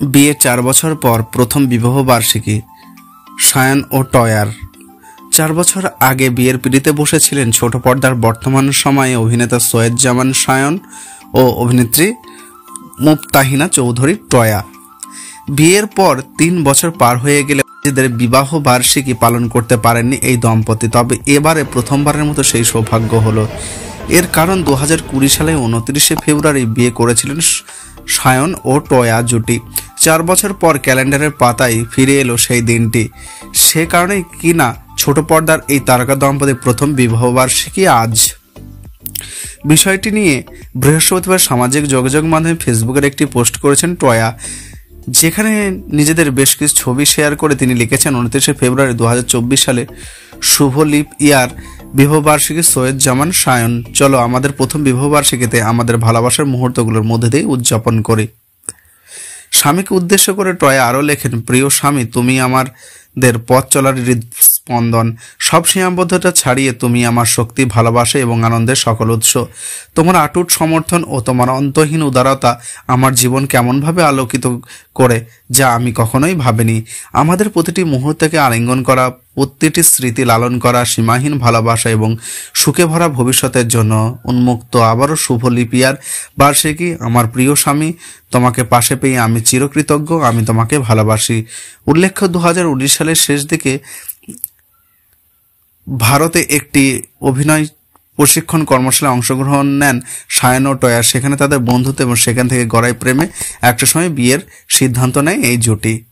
বিয়ে চার বছর পর প্রথম বিবাহ বার্ষিকী, সায়ন ও টয়ার। চার বছর আগে বিয়ের পিড়িতে বসেছিলেন ছোট পর্দার বর্তমান সময়ে অভিনেতা সৈয়দ জামান সায়ন ও অভিনেত্রী মুফতাহিনা চৌধুরী টয়া। বিয়ের পর তিন বছর পার হয়ে গেলে নিজেদের বিবাহ বার্ষিকী পালন করতে পারেননি এই দম্পতি। তবে এবারে প্রথমবারের মতো সেই সৌভাগ্য হলো। এর কারণ দু হাজার কুড়ি সালে উনত্রিশে ফেব্রুয়ারি বিয়ে করেছিলেন সায়ন ও টয়া জুটি। চার বছর পর ক্যালেন্ডারের পাতায় ফিরে এলো সেই দিনটি। সে কারণেই কিনা ছোট পর্দার এই তারকা দম্পতির প্রথম বিবাহবার্ষিকী আজ। বিষয়টি নিয়ে বৃহস্পতিবার সামাজিক যোগাযোগ মাধ্যমে ফেসবুকের একটি পোস্ট করেছেন টয়া, যেখানে নিজেদের বেশ কিছু ছবি শেয়ার করে তিনি লিখেছেন, উনত্রিশে ফেব্রুয়ারি দু হাজার চব্বিশ সালে শুভ লিপ ইয়ার বিবাহবার্ষিকী সৈয়দ জামান সায়ন। চলো আমাদের প্রথম বিবাহবার্ষিকীতে আমাদের ভালোবাসার মুহূর্তগুলোর মধ্যে দিয়ে উদযাপন করি। স্বামীকে উদ্দেশ্য করে টয় আরও লেখেন প্রিয় স্বামী তুমি আমাদের পথ চলার হৃদস্পন্দন সব সীমাবদ্ধতা ছাড়িয়ে তুমি আমার শক্তি, ভালোবাসা এবং আনন্দের সকল উৎস। তোমার আটুট সমর্থন ও তোমার অন্তহীন উদারতা আমার জীবন কেমনভাবে আলোকিত করে, যা আমি কখনোই ভাবিনি। আমাদের প্রতিটি মুহূর্তকে আলিঙ্গন করা, প্রতিটি স্মৃতি লালন করা, সীমাহীন ভালোবাসা এবং সুখে ভরা ভবিষ্যতের জন্য উন্মুক্ত আবারও শুভ লিপিয়ার বার্ষিকী আমার প্রিয় স্বামী? তোমাকে পাশে পেয়ে আমি চিরকৃতজ্ঞ, আমি তোমাকে ভালোবাসি। উল্লেখ্য দু হাজার উনিশ সালের শেষ দিকে ভারতে একটি অভিনয় প্রশিক্ষণ কর্মশালায় অংশগ্রহণ নেন সায়ন ও টয়া। সেখানে তাদের বন্ধুত্ব এবং সেখান থেকে গড়াই প্রেমে একটা সময় বিয়ের সিদ্ধান্ত নেয় এই জুটি।